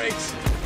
brakes.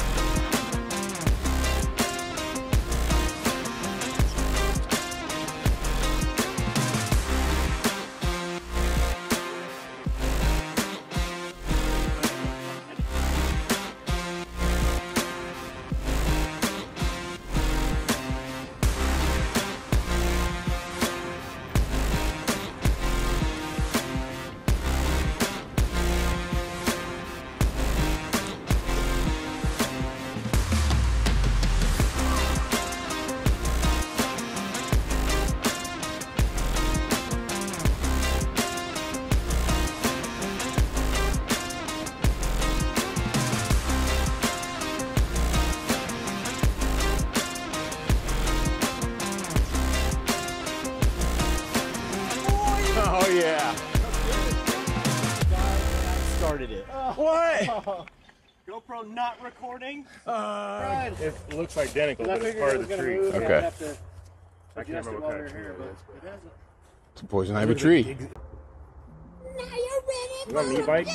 Yeah. Started it. What? GoPro not recording. Uh, It looks identical, but it's part of the tree. move. and Okay. I'd have to I can't remember what kind of tree it but is. it hasn't. it's a poison ivy tree. You want an e-bike?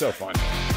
So fun.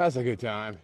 That's a good time.